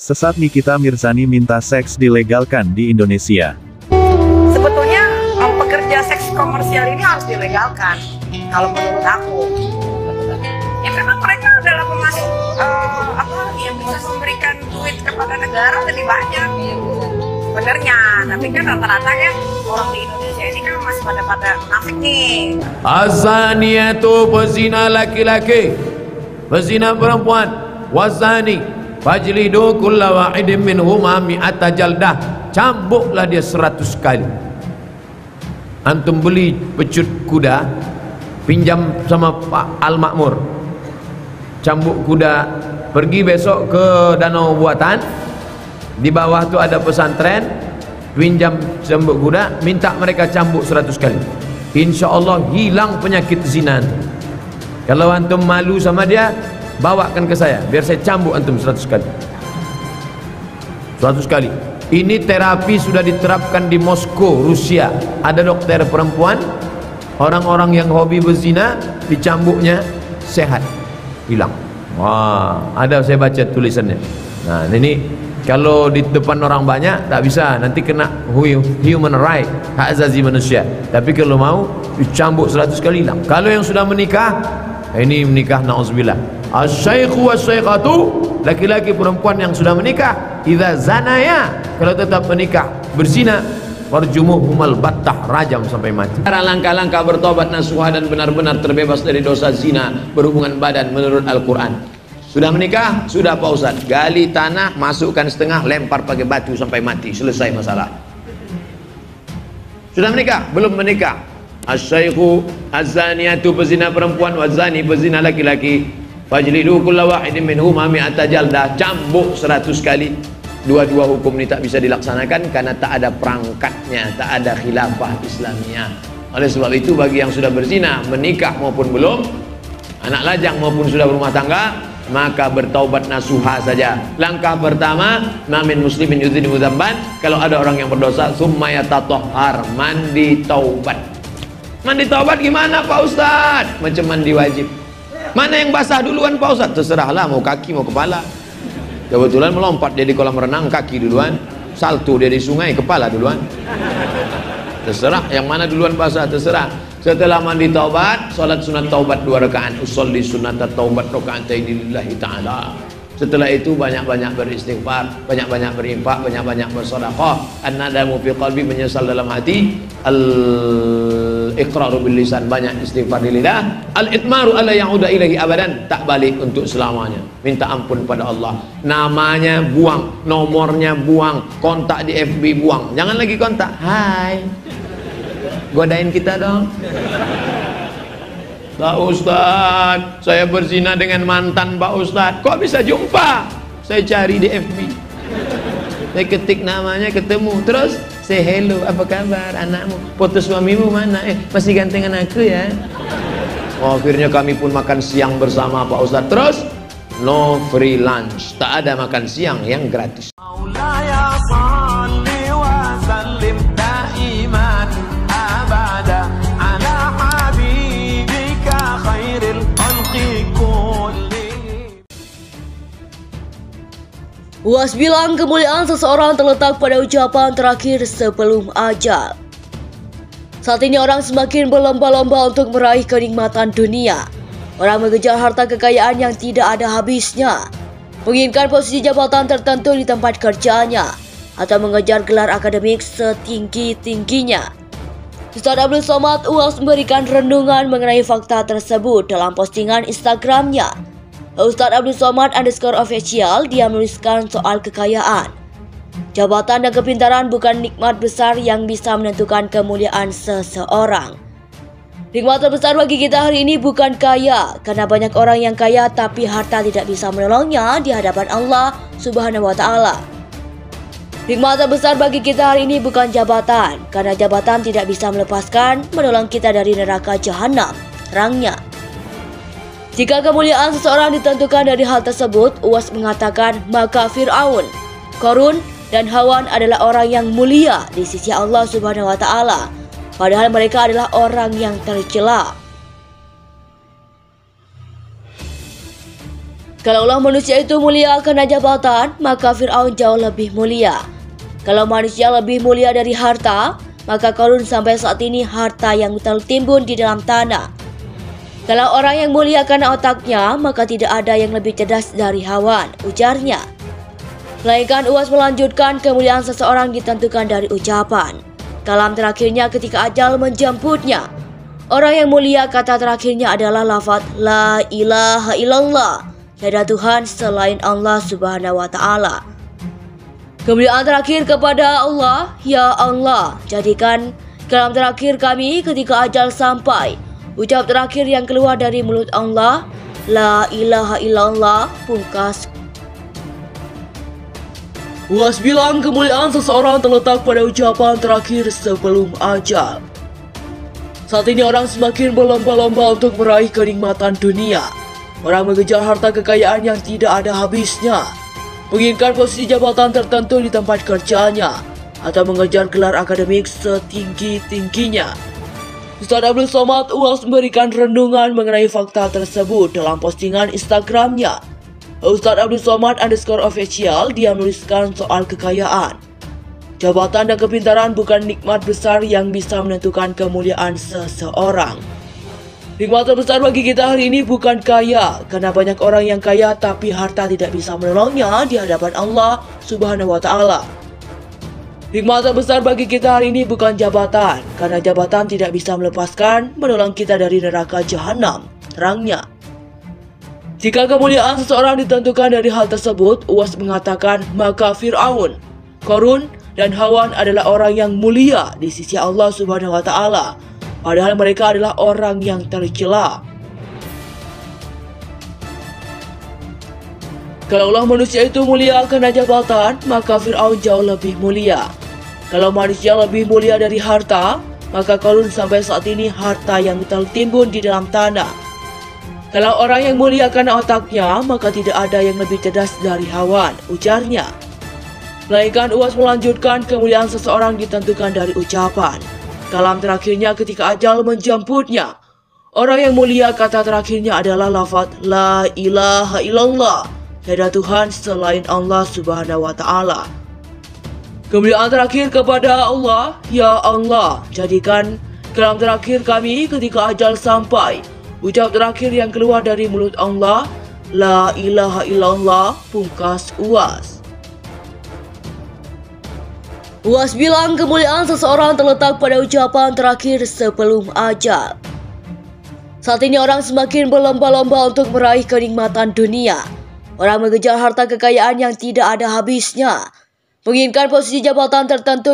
Sesat Nikita Mirzani minta seks dilegalkan di Indonesia. sebetulnya pekerja seks komersial ini harus dilegalkan kalau menurut aku. Ya memang mereka adalah pemasok eh, apa yang bisa memberikan duit kepada negara lebih banyak. Sebenarnya tapi kan rata-rata kan orang di Indonesia ini kan masih pada pada munafik nih. Azaniyatu pezina laki-laki Pezina perempuan. Wazani Fajlidu kulla wahidin minhuma mi'ata jaldah. Cambuklah dia seratus kali. Antum beli pecut kuda Pinjam sama Pak Al-Makmur Cambuk kuda Pergi besok ke danau buatan. Di bawah tu ada pesantren Pinjam cambuk kuda Minta mereka cambuk seratus kali. Insya Allah hilang penyakit zina Kalau antum malu sama dia Bawakan ke saya Biar saya cambuk antum seratus kali. Seratus kali. Ini terapi sudah diterapkan di Moskow, Rusia. Ada dokter perempuan Orang-orang yang hobi berzina Dicambuknya sehat. Hilang. Wah, ada saya baca tulisannya. Nah ini kalau di depan orang banyak tak bisa. Nanti kena human right hak azazi manusia. Tapi kalau mau dicambuk 100 kali hilang. Kalau yang sudah menikah ini menikah na'udzubillah asyaikhu wasyaikhatu laki-laki perempuan yang sudah menikah idza zanaya kalau tetap menikah berzina warjumuhumal battah rajam sampai mati. Cara langkah-langkah bertobat nasuha dan benar-benar terbebas dari dosa zina berhubungan badan menurut Al-Quran. Sudah menikah? Sudah Pak Ustaz. Gali tanah, masukkan setengah, lempar pakai batu sampai mati. Selesai masalah. Sudah menikah? Belum menikah? Asyaikhu azaniyatu pezina perempuan Wazani pezina laki-laki Fajlidu kulla wahidin minhum mi'ata jaldah Cambuk seratus kali. Dua-dua hukum ini tak bisa dilaksanakan Karena tak ada perangkatnya Tak ada khilafah Islamiyah. Oleh sebab itu bagi yang sudah berzina Menikah maupun belum Anak lajang maupun sudah berumah tangga maka bertaubat nasuha saja. Langkah pertama mamin muslimin yudhini mudamban kalau ada orang yang berdosa summa yatatohar mandi taubat. Mandi taubat gimana Pak Ustad macam mandi wajib mana yang basah duluan Pak Ustad terserahlah mau kaki mau kepala. Kebetulan melompat dia di kolam renang kaki duluan. Salto dia di sungai kepala duluan. Terserah yang mana duluan basah terserah. Setelah mandi taubat, salat sunat taubat dua rakaat, usolli sunat taubat rakaat taala. Setelah itu banyak-banyak beristighfar, banyak-banyak berinfak, banyak-banyak bersedekah. An-nadamu fi qalbi menyesal dalam hati. Al-iqraru bil lisan banyak istighfar di lidah. Al-itmaru ala ya'uda ilahi abadan tak balik untuk selamanya. Minta ampun pada Allah. Namanya buang, nomornya buang, kontak di FB buang. Jangan lagi kontak. Hai. Godain kita dong. Pak Ustad, saya berzina dengan mantan Pak Ustad. Kok bisa jumpa? Saya cari di FB. Saya ketik namanya ketemu. Terus say hello, apa kabar anakmu? Foto suamimu mana? Eh, masih gantengan aku ya. Oh, akhirnya kami pun makan siang bersama Pak Ustad. Terus no free lunch. Tak ada makan siang yang gratis. Uas bilang kemuliaan seseorang terletak pada ucapan terakhir sebelum ajal. Saat ini orang semakin berlomba-lomba untuk meraih kenikmatan dunia. Orang mengejar harta kekayaan yang tidak ada habisnya. Menginginkan posisi jabatan tertentu di tempat kerjanya. Atau mengejar gelar akademik setinggi-tingginya. Ustaz Abdul Somad UAS memberikan renungan mengenai fakta tersebut dalam postingan Instagramnya. Ustadz Abdul Somad underscore official dia menuliskan soal kekayaan. Jabatan dan kepintaran bukan nikmat besar yang bisa menentukan kemuliaan seseorang. Nikmat terbesar bagi kita hari ini bukan kaya, karena banyak orang yang kaya tapi harta tidak bisa menolongnya di hadapan Allah Subhanahu wa taala. Nikmat terbesar bagi kita hari ini bukan jabatan, karena jabatan tidak bisa melepaskan menolong kita dari neraka jahanam. Terangnya. Jika kemuliaan seseorang ditentukan dari hal tersebut, Uas mengatakan maka Fir'aun, Korun, dan Hawan adalah orang yang mulia di sisi Allah Subhanahu wa taala. Padahal mereka adalah orang yang tercela. Kalaulah manusia itu mulia karena jabatan, maka Fir'aun jauh lebih mulia. Kalau manusia lebih mulia dari harta, maka Korun sampai saat ini harta yang tertimbun di dalam tanah. Kalau orang yang mulia karena otaknya, maka tidak ada yang lebih cerdas dari Hawan, ujarnya. Melainkan Uas melanjutkan kemuliaan seseorang ditentukan dari ucapan. Kalam terakhirnya ketika ajal menjemputnya. Orang yang mulia kata terakhirnya adalah lafaz La ilaha illallah. Tiada Tuhan selain Allah subhanahu wa ta'ala. Kemuliaan terakhir kepada Allah, Ya Allah, jadikan kalam terakhir kami ketika ajal sampai. Ucap terakhir yang keluar dari mulut Allah, La ilaha illallah, pungkas Uas bilang kemuliaan seseorang terletak pada ucapan terakhir sebelum ajal. Saat ini orang semakin berlomba-lomba untuk meraih kenikmatan dunia. Orang mengejar harta kekayaan yang tidak ada habisnya, menginginkan posisi jabatan tertentu di tempat kerjanya, atau mengejar gelar akademik setinggi-tingginya. Ustaz Abdul Somad Uas memberikan renungan mengenai fakta tersebut dalam postingan Instagramnya. Ustadz Abdul Somad underscore official dia menuliskan soal kekayaan. Jabatan dan kepintaran bukan nikmat besar yang bisa menentukan kemuliaan seseorang. Nikmat terbesar bagi kita hari ini bukan kaya, karena banyak orang yang kaya tapi harta tidak bisa menolongnya di hadapan Allah Subhanahu wa Ta'ala. Nikmat terbesar bagi kita hari ini bukan jabatan, karena jabatan tidak bisa melepaskan menolong kita dari neraka jahanam. Terangnya. Jika kemuliaan seseorang ditentukan dari hal tersebut, Uas mengatakan maka Fir'aun, Korun, dan Hawan adalah orang yang mulia di sisi Allah Subhanahu wa taala, padahal mereka adalah orang yang tercela. Kalaulah manusia itu mulia karena jabatan, maka Fir'aun jauh lebih mulia. Kalau manusia lebih mulia dari harta, maka Korun sampai saat ini harta yang tertimbun di dalam tanah. Kalau orang yang mulia karena otaknya, maka tidak ada yang lebih cerdas dari Hawan, ujarnya. Melainkan Uas melanjutkan kemuliaan seseorang ditentukan dari ucapan. Kalam terakhirnya ketika ajal menjemputnya. Orang yang mulia kata terakhirnya adalah lafaz La ilaha illallah. Tiada Tuhan selain Allah subhanahu wa ta'ala. Kemuliaan terakhir kepada Allah, Ya Allah, jadikan kalam terakhir kami ketika ajal sampai. Ucap terakhir yang keluar dari mulut Allah, La ilaha illallah, pungkas uas. Uas bilang kemuliaan seseorang terletak pada ucapan terakhir sebelum ajal. Saat ini orang semakin berlomba-lomba untuk meraih kenikmatan dunia. Orang mengejar harta kekayaan yang tidak ada habisnya. Menginginkan posisi jabatan tertentu